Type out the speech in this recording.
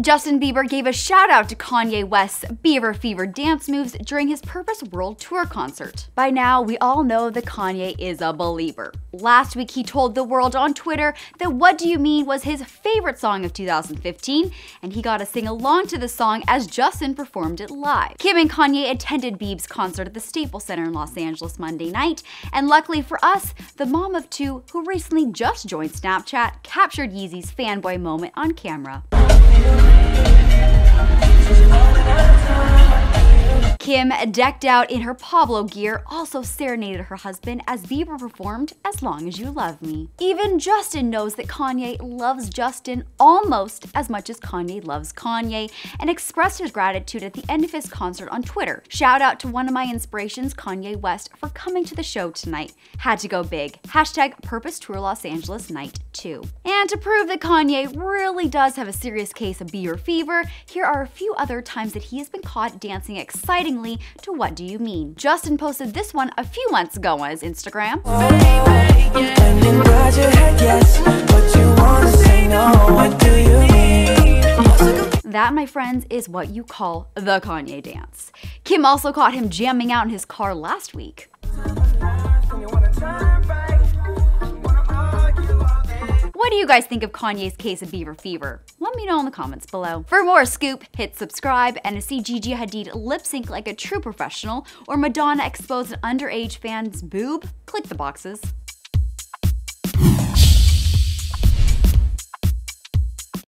Justin Bieber gave a shout out to Kanye West's Bieber Fever dance moves during his Purpose World Tour concert. By now, we all know that Kanye is a belieber. Last week, he told the world on Twitter that What Do You Mean was his favorite song of 2015, and he got to sing along to the song as Justin performed it live. Kim and Kanye attended Bieb's concert at the Staples Center in Los Angeles Monday night, and luckily for us, the mom of two, who recently just joined Snapchat, captured Yeezy's fanboy moment on camera. All that I Kim, decked out in her Pablo gear, also serenaded her husband as Bieber performed As Long As You Love Me. Even Justin knows that Kanye loves Justin almost as much as Kanye loves Kanye and expressed his gratitude at the end of his concert on Twitter. Shout out to one of my inspirations, Kanye West, for coming to the show tonight. Had to go big. Hashtag Purpose Tour Los Angeles Night 2. And to prove that Kanye really does have a serious case of Bieber fever, here are a few other times that he has been caught dancing excitingly to What Do You Mean? Justin posted this one a few months ago on his Instagram. That, my friends, is what you call the Kanye dance. Kim also caught him jamming out in his car last week. What do you guys think of Kanye's case of bieber fever? Let me know in the comments below. For more scoop, hit subscribe, and to see Gigi Hadid lip sync like a true professional, or Madonna expose an underage fan's boob, click the boxes.